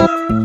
you